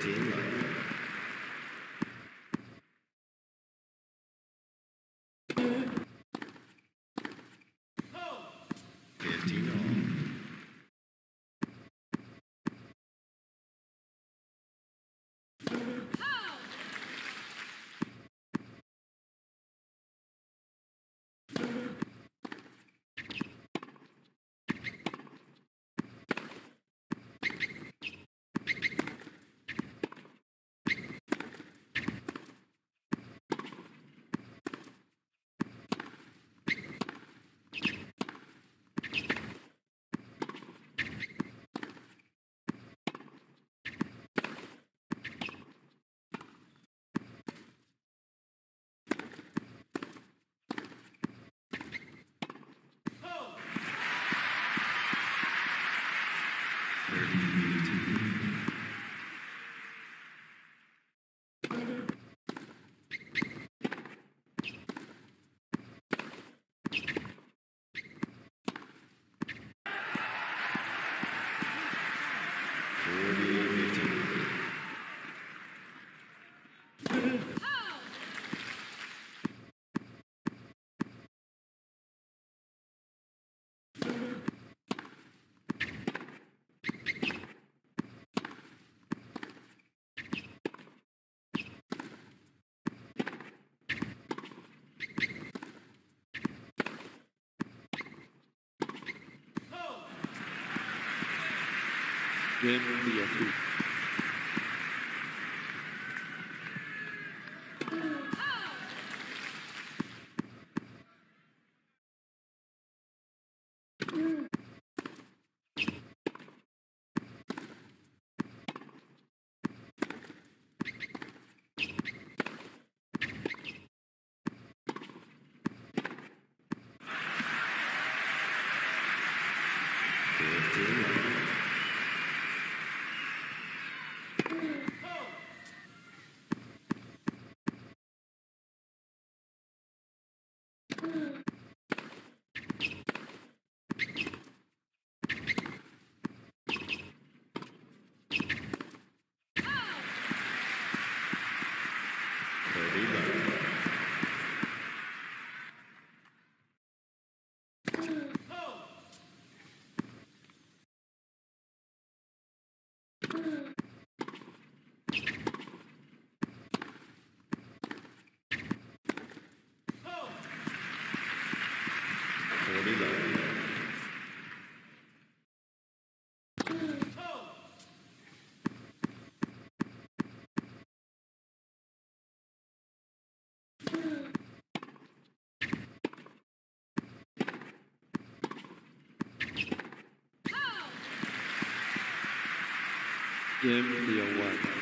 15 Game clear two. Fifteen Game clear one.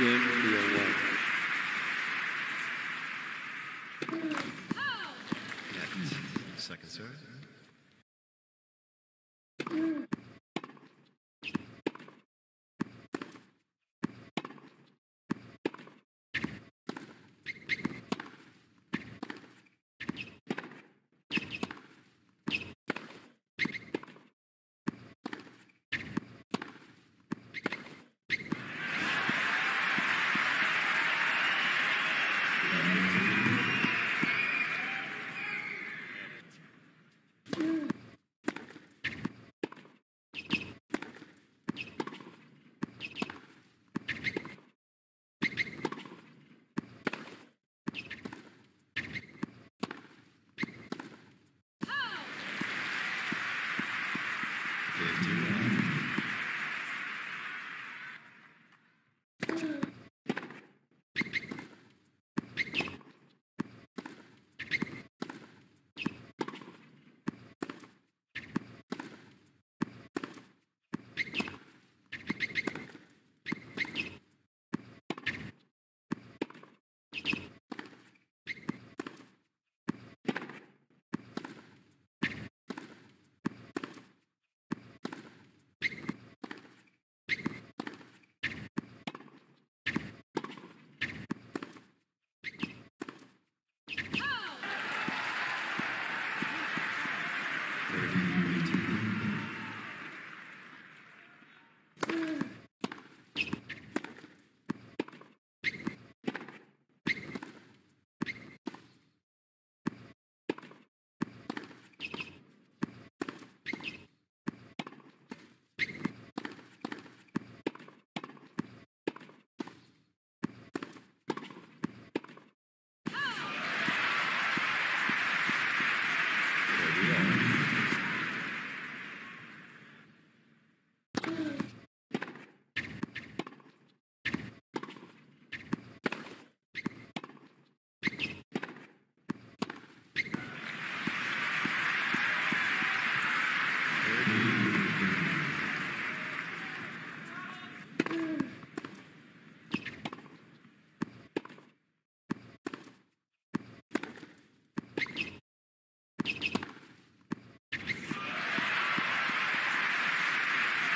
One.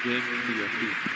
Game clear two. Net.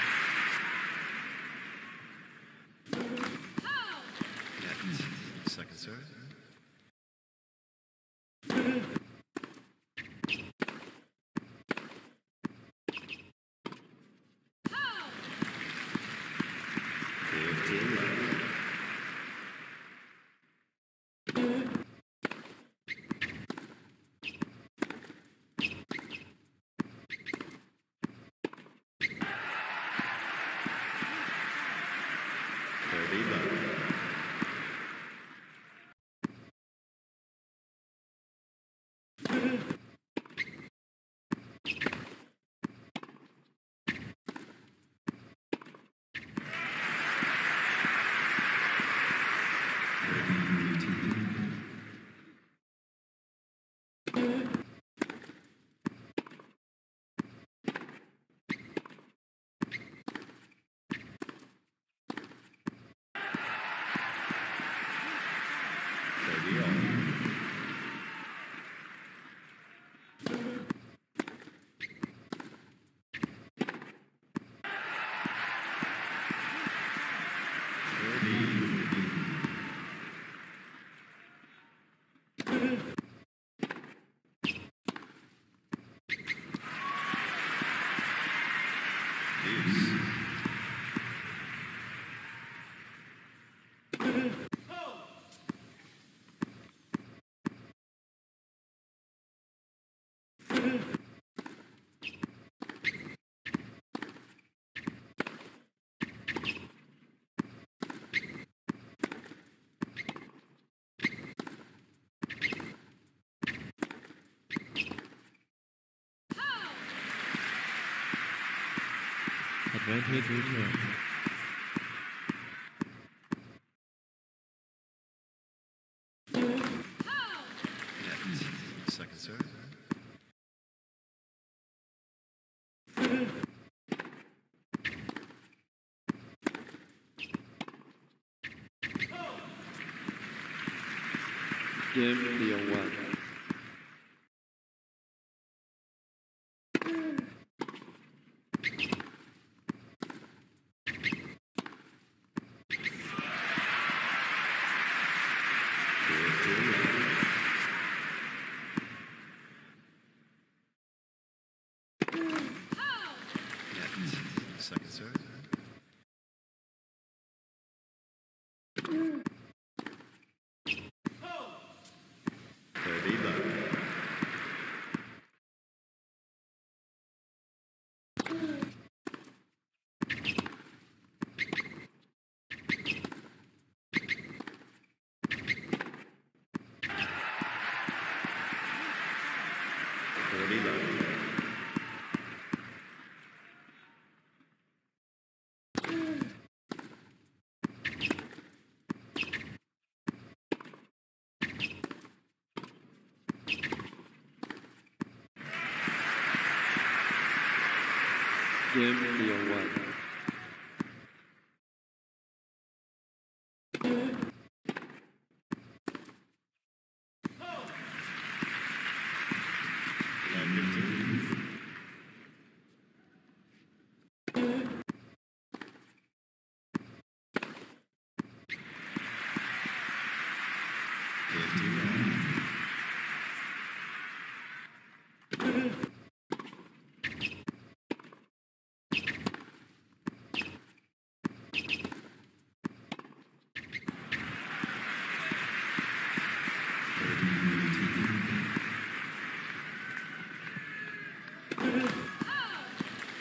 文推独特。Game Leon 1. Game Player One. Love fifteen. Fifteen left.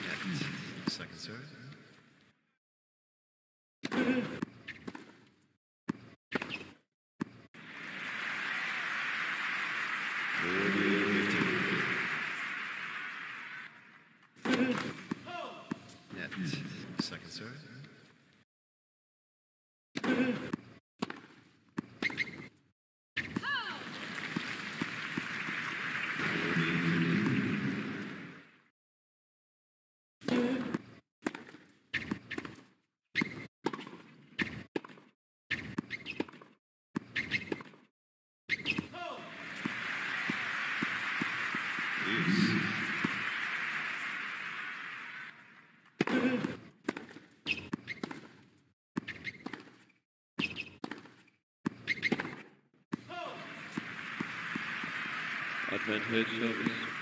Net. Second serve. Forty fifteen. Net. Second serve. Deuce. Advantage service. Deuce.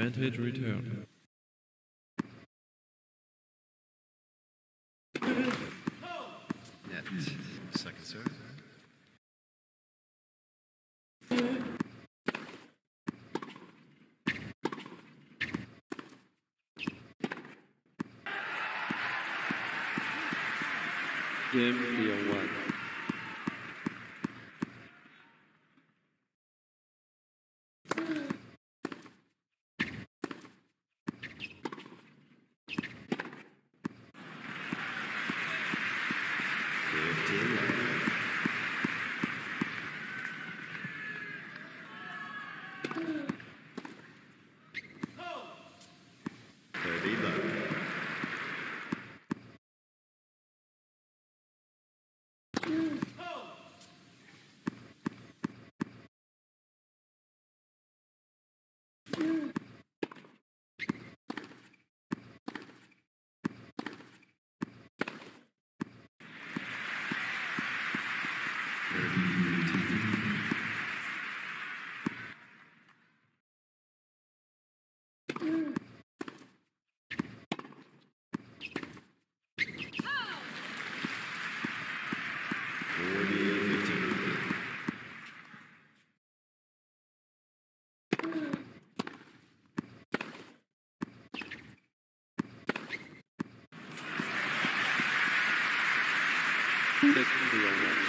Advantage return. Net. Second serve. Game Player One. Bekliyorum.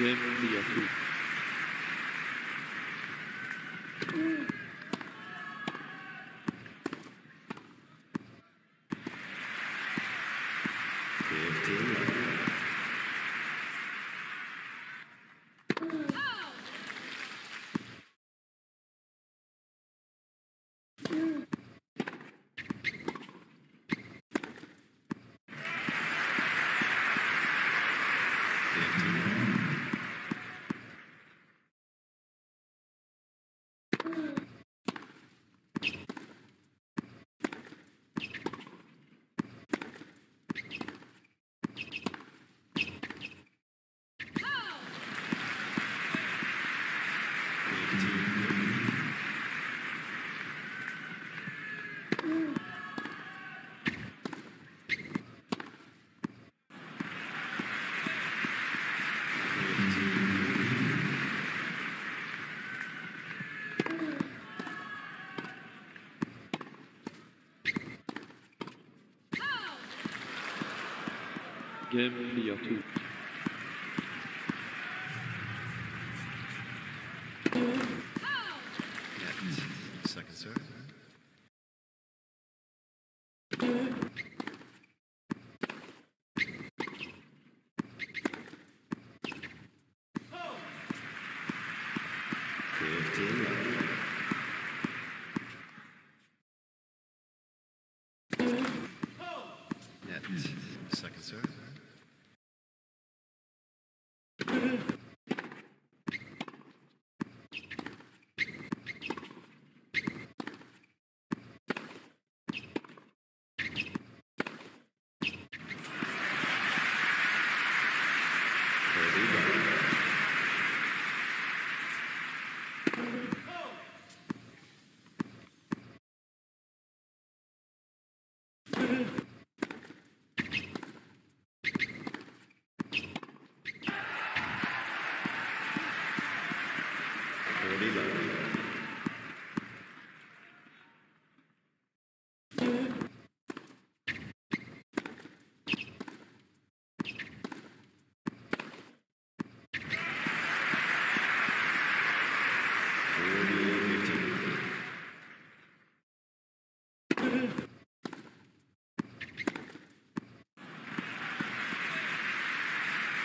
Buen. Gameplay 2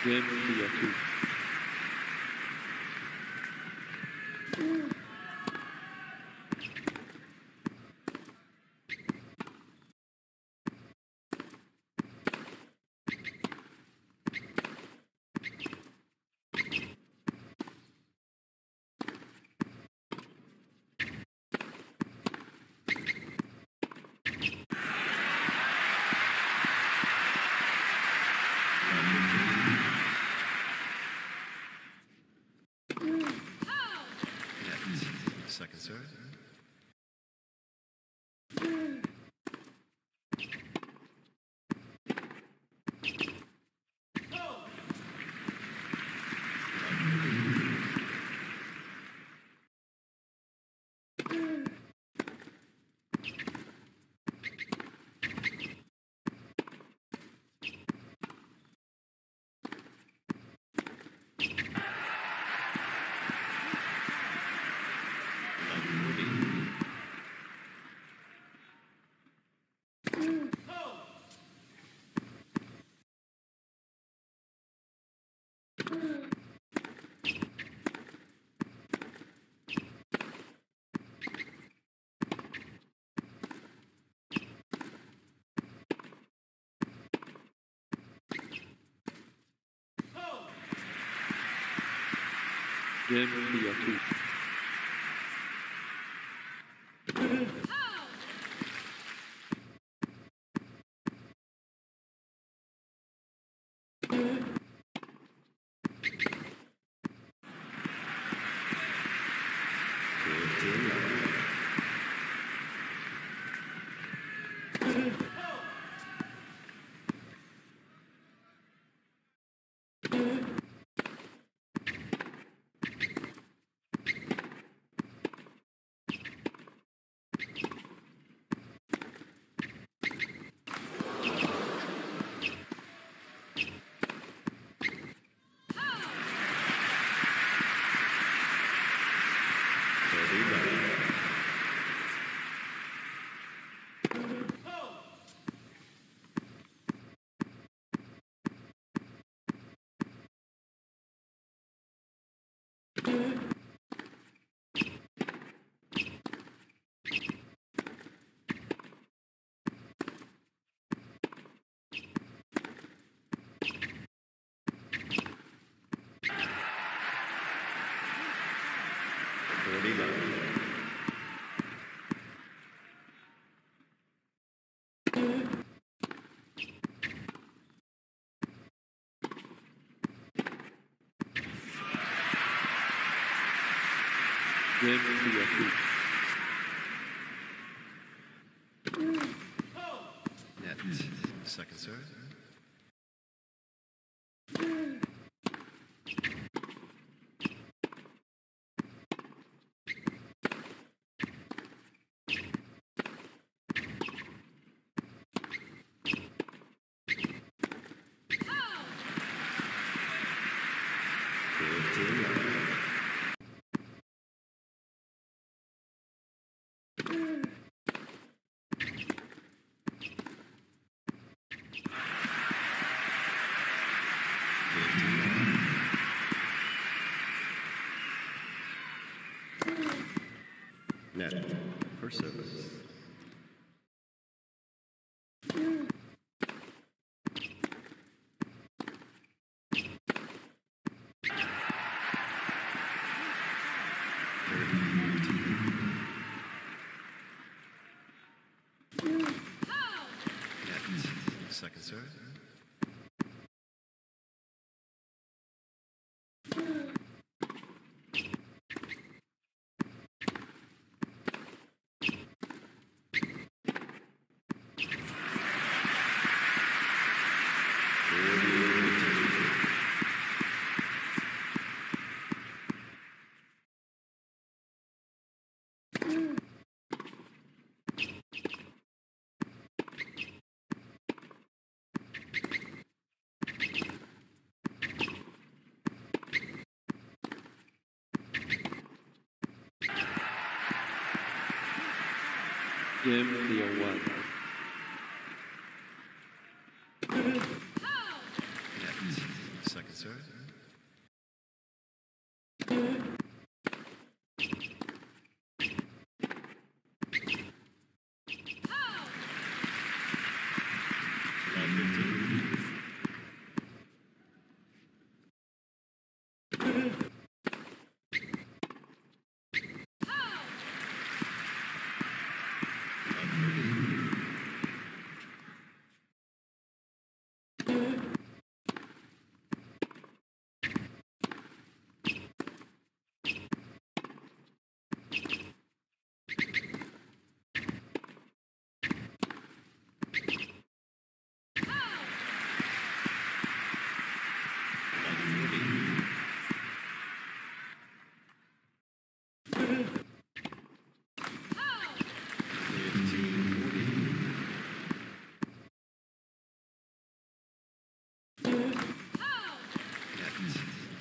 Game Theater. 联盟的。Game clear two. Net. Net. Per service. Second serve. Game clear one.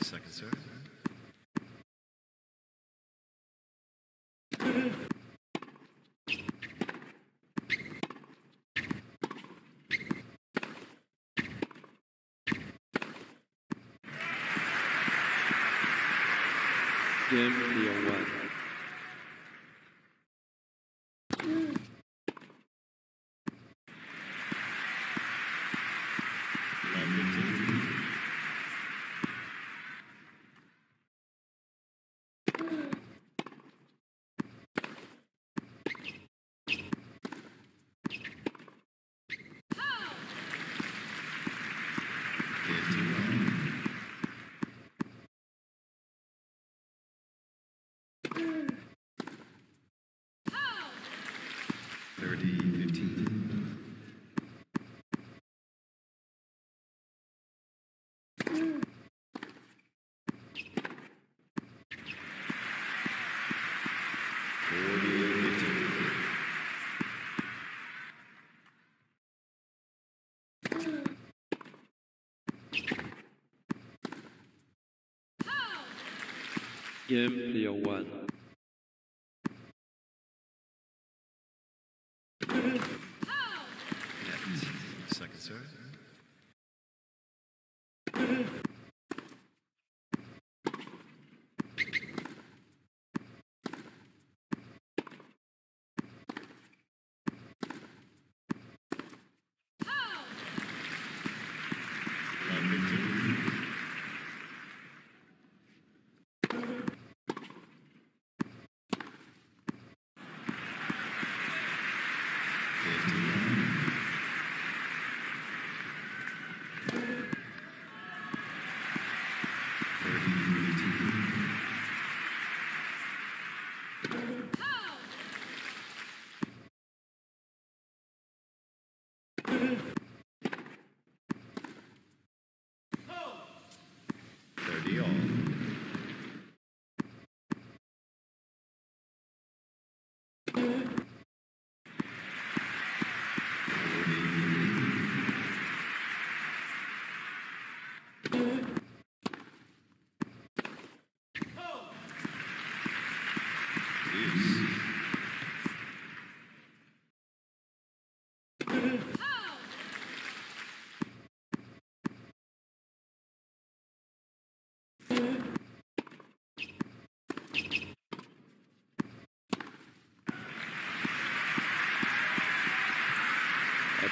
Second serve. Game clear one. Game clear one. you.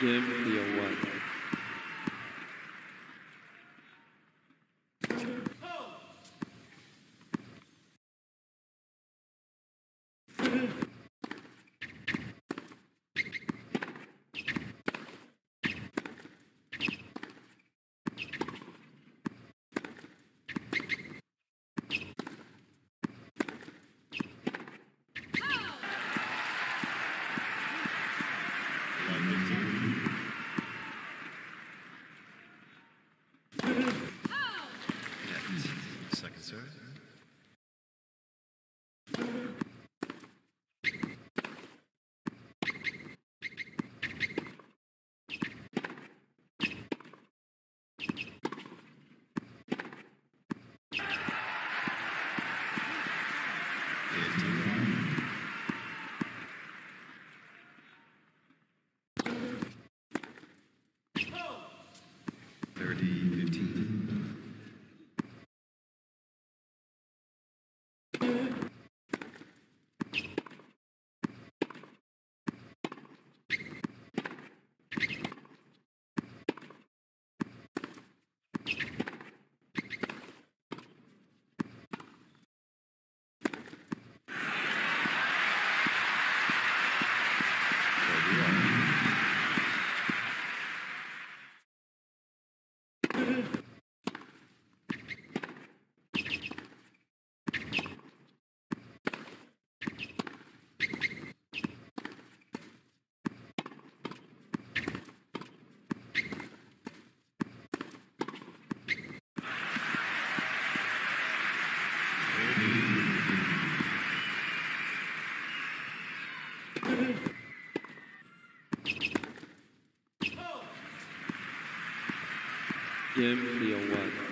give the award. the 千百万。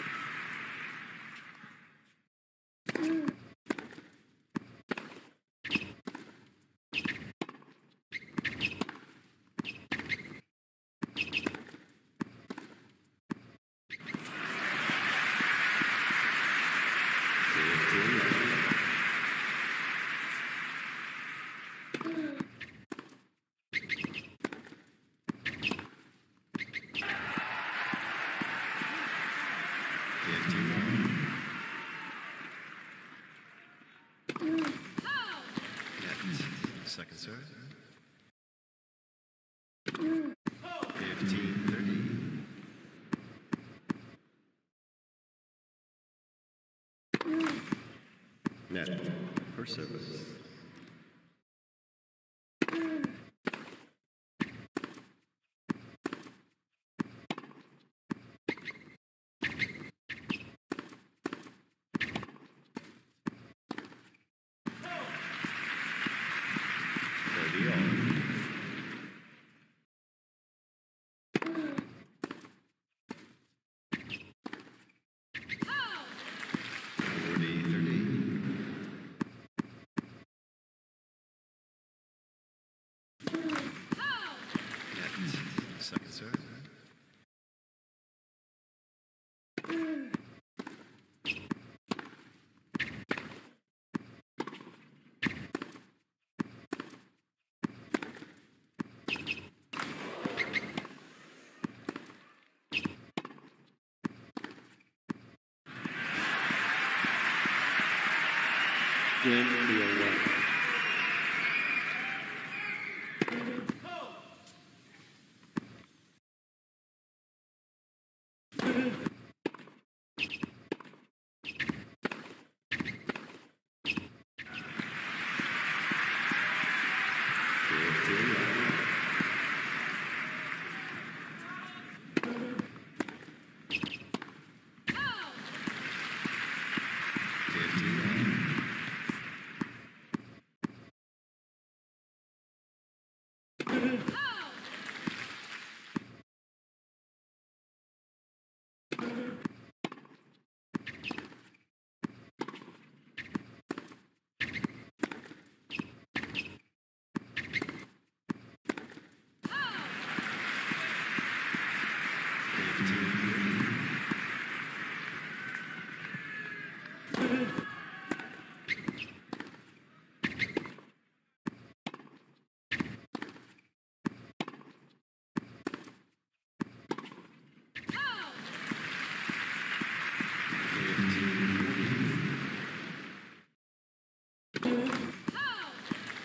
PFT. Net. Second. Net. Her service. Game 301. Fifteen all. Fifteen all.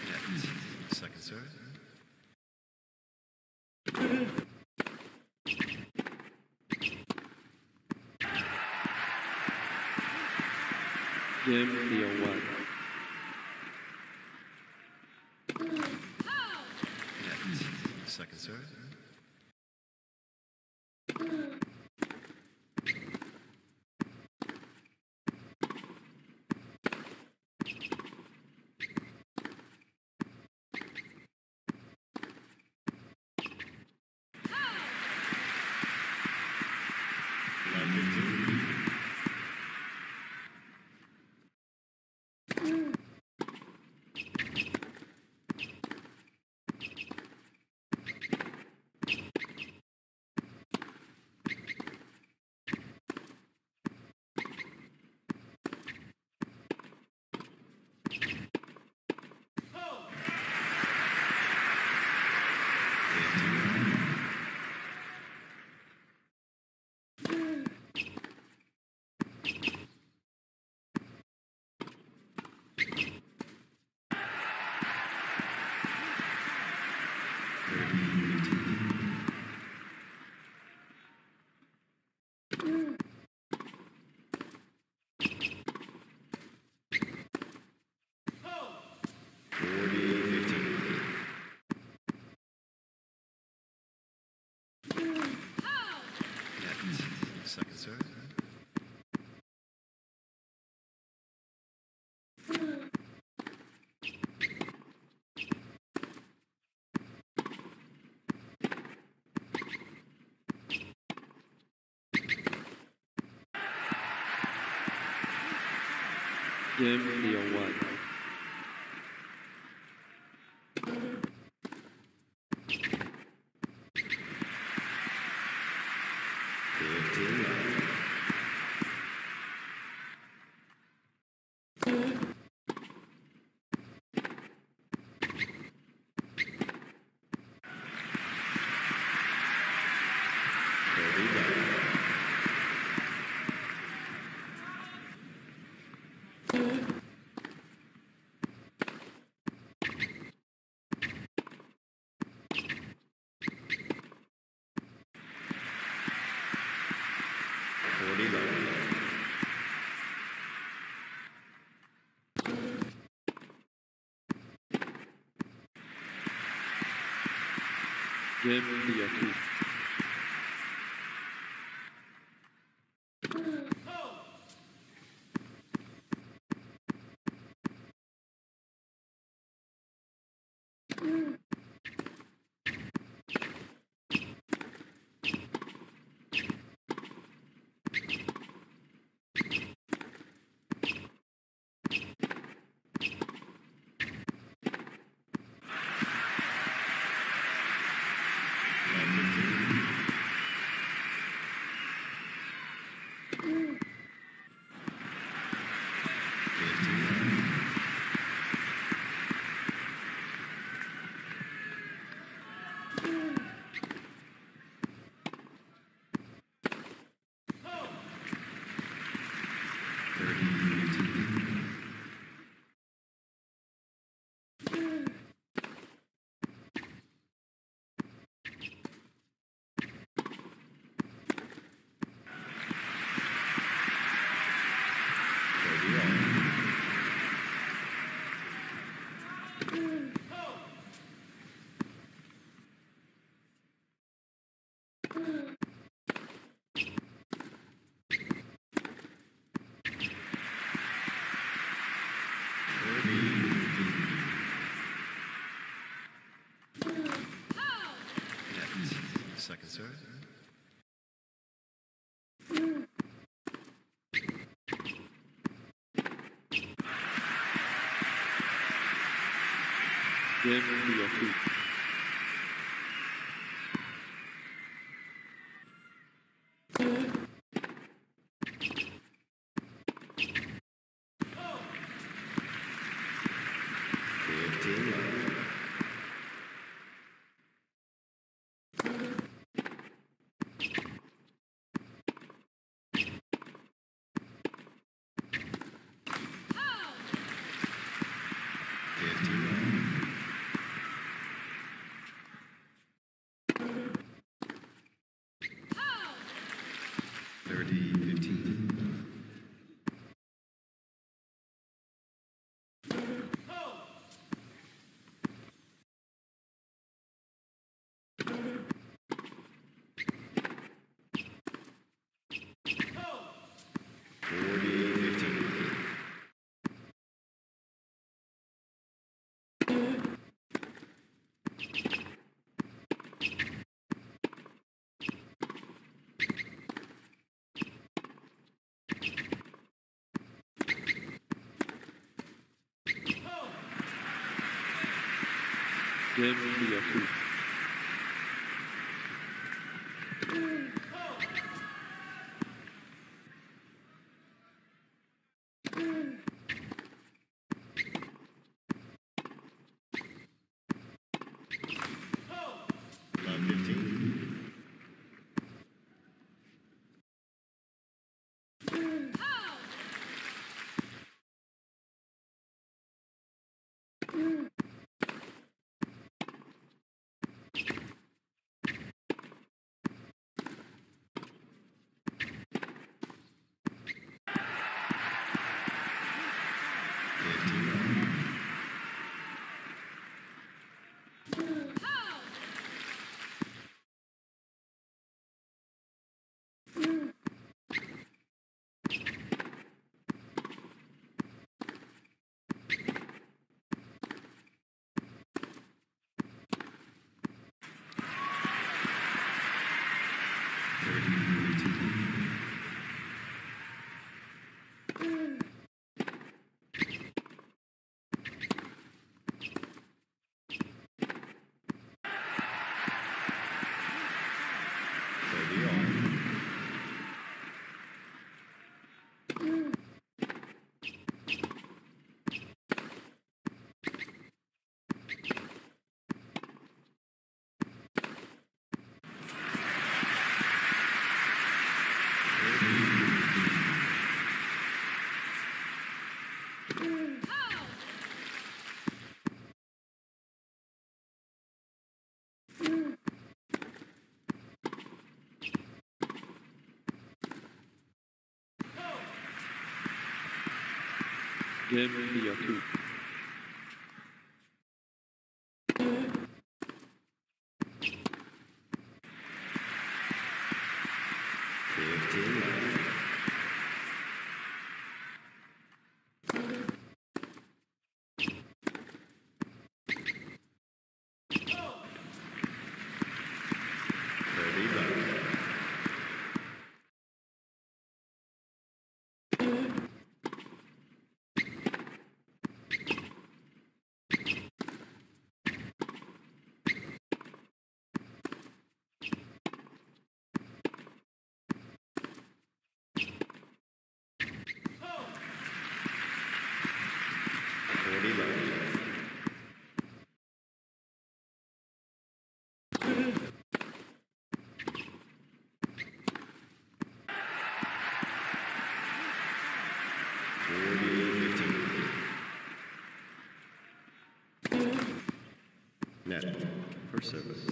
Net. Second serve. Game 301. Net. Second serve. Line 15. Forty fifteen. Net. Second serve. Game 301. Fifteen. Game clear two. Thirty all. Net. Second sir. Game clear two. Fifteen Game clear two. Love Thirty Game clear Net for service.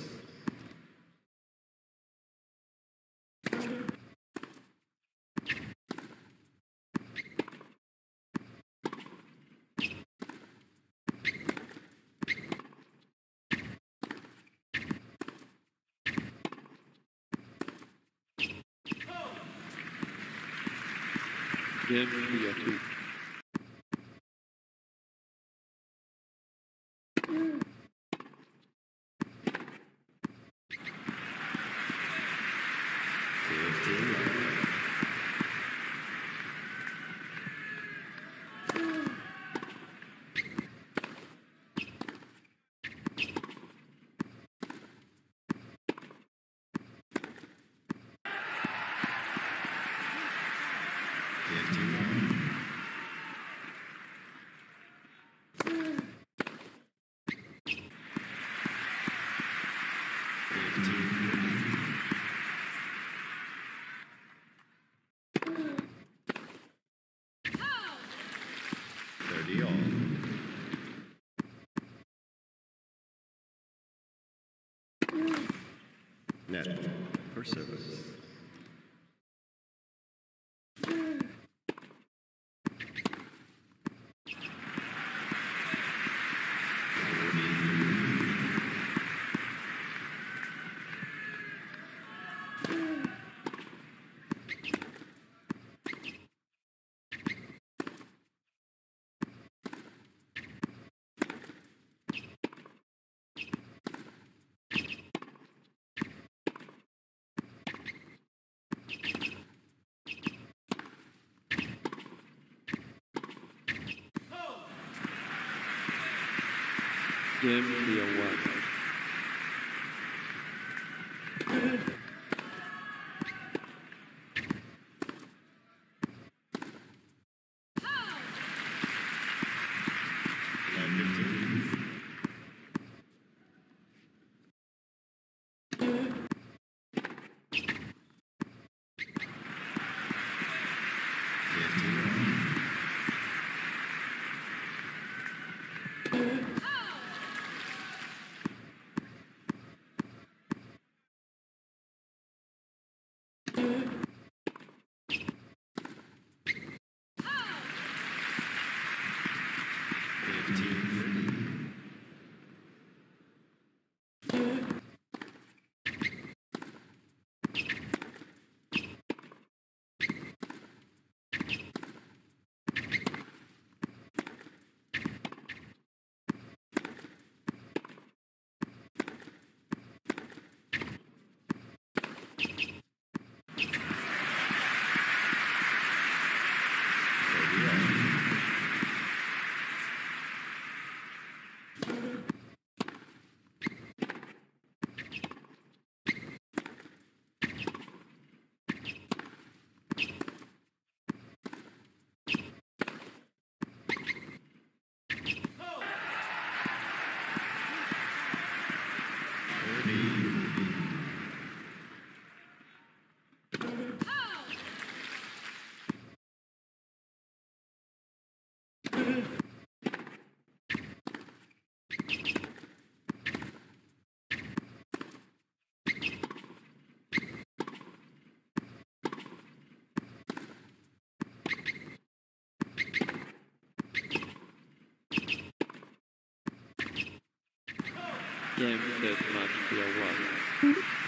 Game clear two. Thirty. Net for service. Game clear one. Game set match clear one.